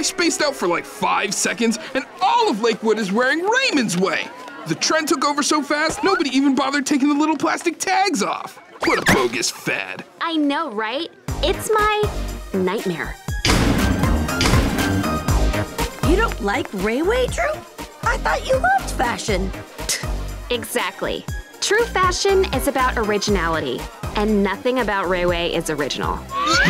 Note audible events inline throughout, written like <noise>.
I spaced out for like five seconds, and all of Lakewood is wearing Raymond's way. The trend took over so fast, nobody even bothered taking the little plastic tags off. What a bogus fad. I know, right? It's my nightmare. You don't like Rayway, Drupe? I thought you loved fashion. Exactly. True fashion is about originality, and nothing about Rayway is original.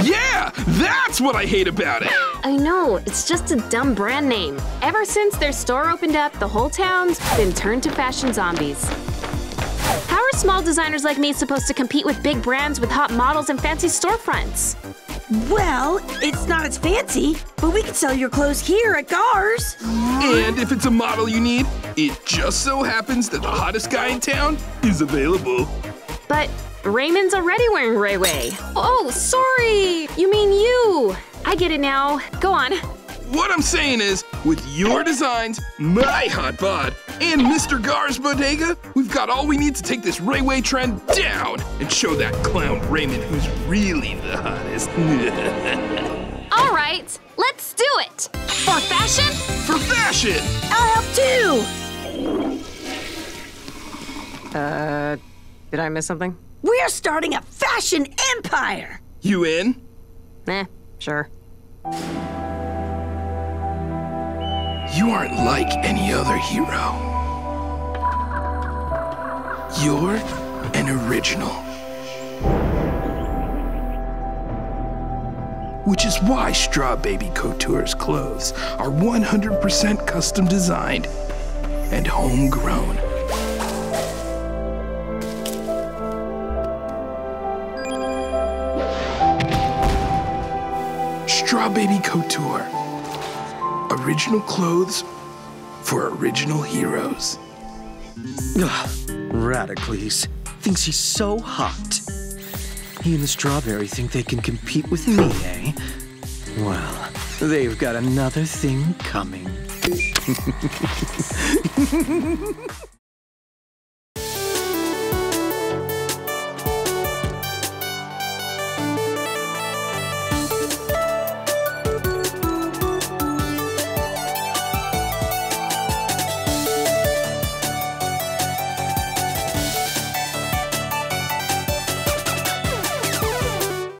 Yeah, that's what I hate about it. I know, it's just a dumb brand name. Ever since their store opened up, the whole town's been turned to fashion zombies. How are small designers like me supposed to compete with big brands with hot models and fancy storefronts? Well, it's not as fancy, but we can sell your clothes here at Gars. And if it's a model you need, it just so happens that the hottest guy in town is available. But Raymond's already wearing Rayway. Oh, sorry! You mean you! I get it now. Go on. What I'm saying is, with your designs, my hot bod, and Mr. Gar's bodega, we've got all we need to take this Rayway trend down and show that clown Raymond who's really the hottest. <laughs> All right, let's do it! For fashion? For fashion! I'll help too. Uh, did I miss something? We're starting a fashion empire. You in? Eh, sure. You aren't like any other hero. You're an original. Which is why Straw Baby Couture's clothes are 100% custom designed and homegrown. Straw Baby Couture. Original clothes for original heroes. Ugh, Radicles thinks he's so hot. He and the strawberry think they can compete with me, eh? Well, they've got another thing coming. <laughs>